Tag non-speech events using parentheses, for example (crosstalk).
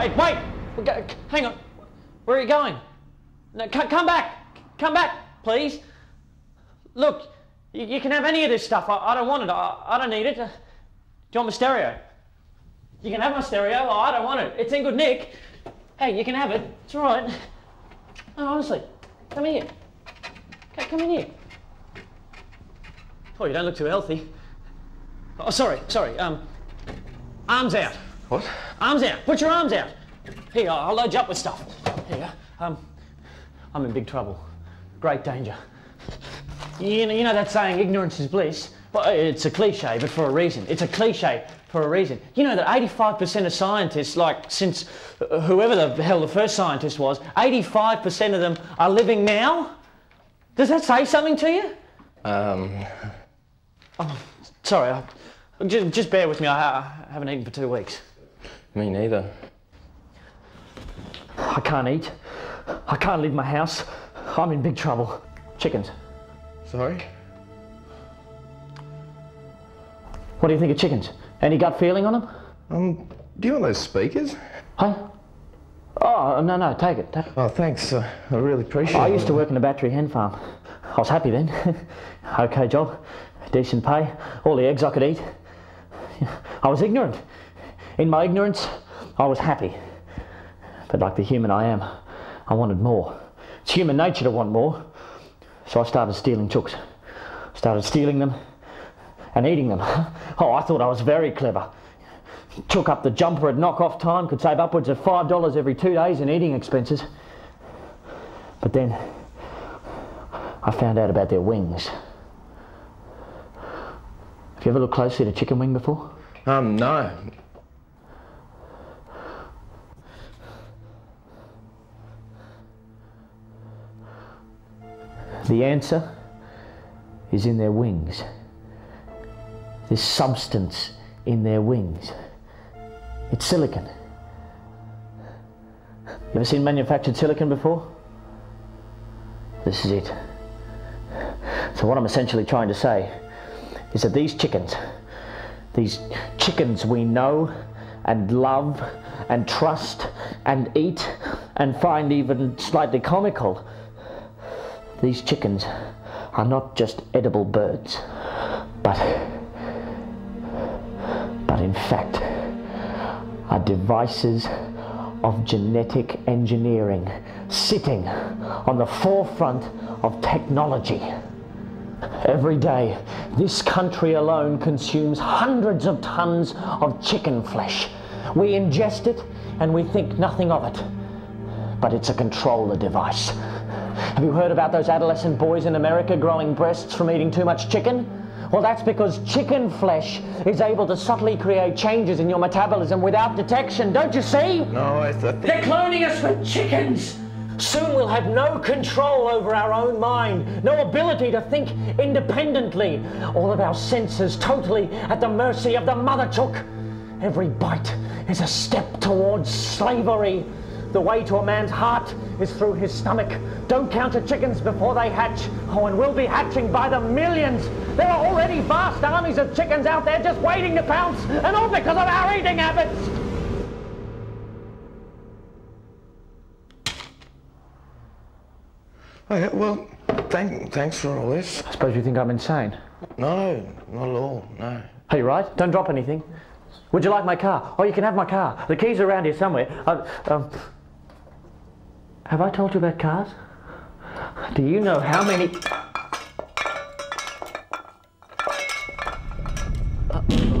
Wait, wait! Go- Hang on. Where are you going? No, come back! Come back, please. Look, you, you can have any of this stuff. I, I don't want it. I, I don't need it. Uh, do you want my stereo? You can have my stereo. Oh, I don't want it. It's in good nick. Hey, you can have it. It's all right. No, honestly, come in here. C- Come in here. Oh, you don't look too healthy. Oh, sorry, sorry. Um, arms out. What? Arms out. Put your arms out. Here, I'll load you up with stuff. Here. Um, I'm in big trouble. Great danger. You know, you know that saying, ignorance is bliss? Well, it's a cliche, but for a reason. It's a cliche for a reason. You know that 85% of scientists, like since uh, whoever the hell the first scientist was, 85% of them are living now? Does that say something to you? Um, Sorry, I, just, just bear with me. I, I haven't eaten for two weeks. Me neither. I can't eat. I can't leave my house. I'm in big trouble. Chickens. Sorry? What do you think of chickens? Any gut feeling on them? Um, do you want those speakers? Huh? Oh, no, no, take it. Take it. Oh, thanks. Uh, I really appreciate I it. used to work in a battery hen farm. I was happy then. (laughs) okay job, decent pay, all the eggs I could eat. I was ignorant. In my ignorance, I was happy. But like the human I am, I wanted more. It's human nature to want more. So I started stealing chooks. Started stealing them and eating them. (laughs) Oh, I thought I was very clever. Took up the jumper at knock-off time, could save upwards of $5 every two days in eating expenses. But then I found out about their wings. Have you ever looked closely at a chicken wing before? Um, no. The answer is in their wings. This substance in their wings. It's silicon. You ever seen manufactured silicon before? This is it. So, what I'm essentially trying to say is that these chickens, these chickens we know and love and trust and eat and find even slightly comical, these chickens are not just edible birds, but, but in fact, are devices of genetic engineering sitting on the forefront of technology. Every day, this country alone consumes hundreds of tons of chicken flesh. We ingest it and we think nothing of it. But it's a controller device. Have you heard about those adolescent boys in America growing breasts from eating too much chicken? Well, that's because chicken flesh is able to subtly create changes in your metabolism without detection. Don't you see? No, I, I think... They're cloning us for chickens! Soon we'll have no control over our own mind, no ability to think independently. All of our senses totally at the mercy of the mother chook. Every bite is a step towards slavery. The way to a man's heart is through his stomach. Don't count the chickens before they hatch. Oh, and we'll be hatching by the millions. There are already vast armies of chickens out there just waiting to pounce, and all because of our eating habits. Oh, yeah, well, thank, thanks for all this. I suppose you think I'm insane. No, not at all, no. Are you right? Don't drop anything. Would you like my car? Oh, you can have my car. The keys are around here somewhere. Uh, um, have I told you about cars? Do you know how many... Uh,